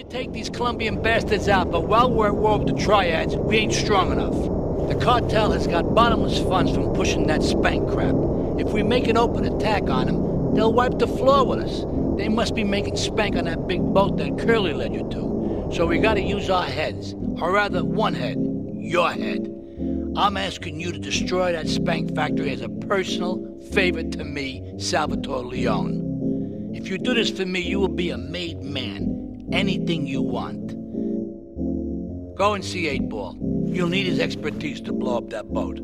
take these Colombian bastards out, but while we're at war with the triads, we ain't strong enough. The cartel has got bottomless funds from pushing that spank crap. If we make an open attack on them, they'll wipe the floor with us. They must be making spank on that big boat that Curly led you to. So we gotta use our heads. Or rather, one head. Your head. I'm asking you to destroy that spank factory as a personal favor to me, Salvatore Leone. If you do this for me, you will be a made man. Anything you want. Go and see 8 Ball. You'll need his expertise to blow up that boat.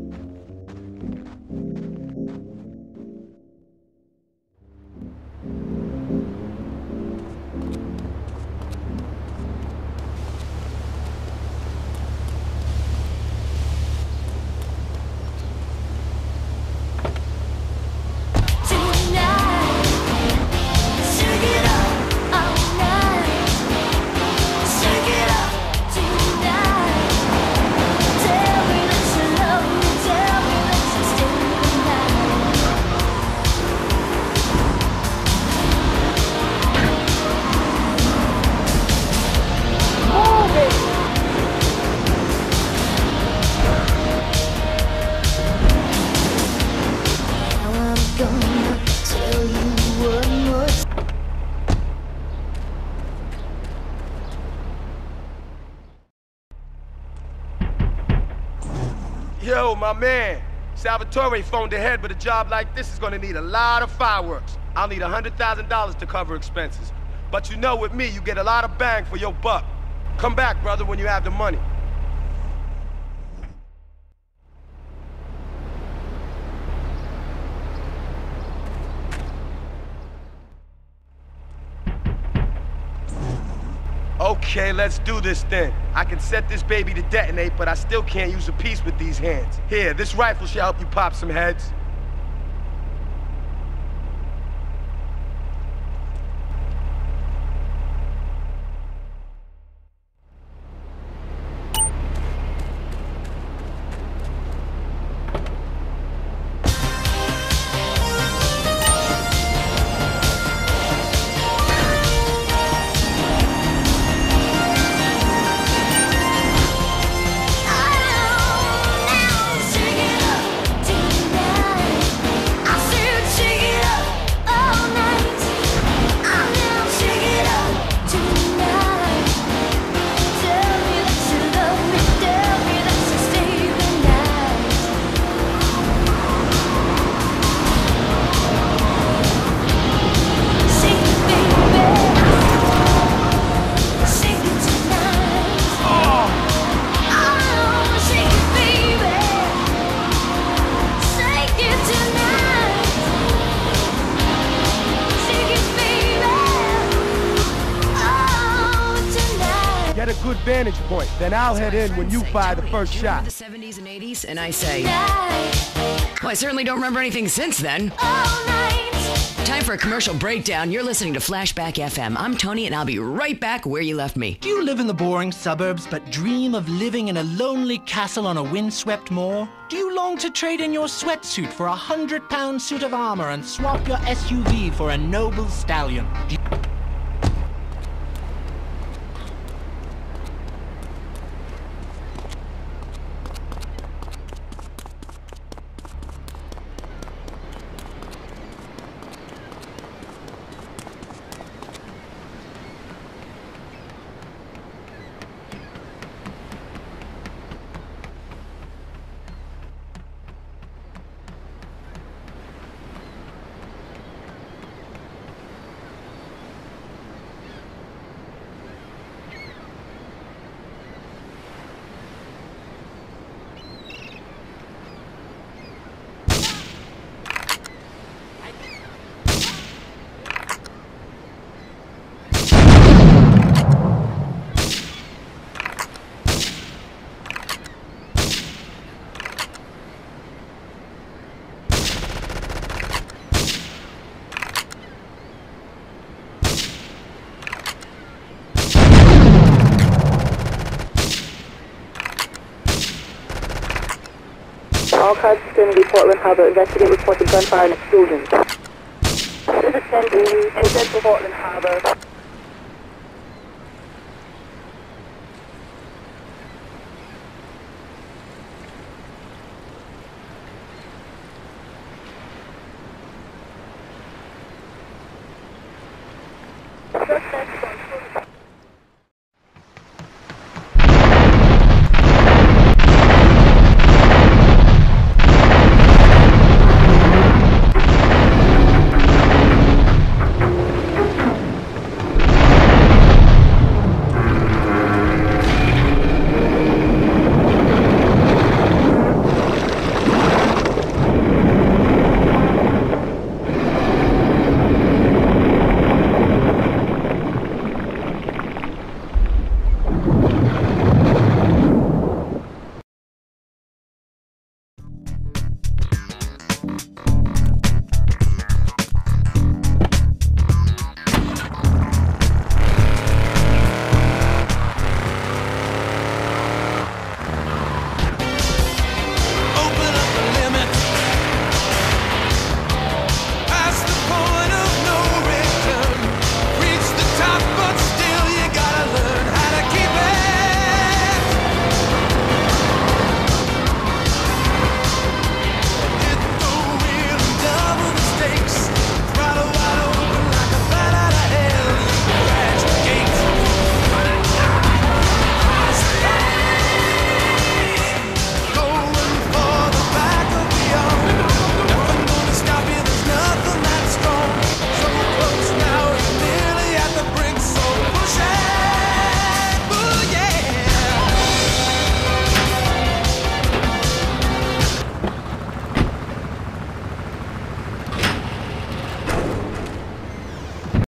Yo, my man. Salvatore phoned ahead, but a job like this is gonna need a lot of fireworks. I'll need $100,000 to cover expenses. But you know with me, you get a lot of bang for your buck. Come back, brother, when you have the money. Okay, let's do this then. I can set this baby to detonate, but I still can't use a piece with these hands. Here, this rifle should help you pop some heads. Good vantage point, then I'll head in when you fire the first Do you remember shot. the 70s and 80s? And I say, well, I certainly don't remember anything since then. Time for a commercial breakdown. You're listening to Flashback FM. I'm Tony, and I'll be right back where you left me. Do you live in the boring suburbs but dream of living in a lonely castle on a windswept moor? Do you long to trade in your sweatsuit for a hundred pound suit of armor and swap your SUV for a noble stallion? all cars vicinity Portland Harbor. Investigate reports of gunfire and explosions. This Citizen E, exit Portland Harbor. Suspect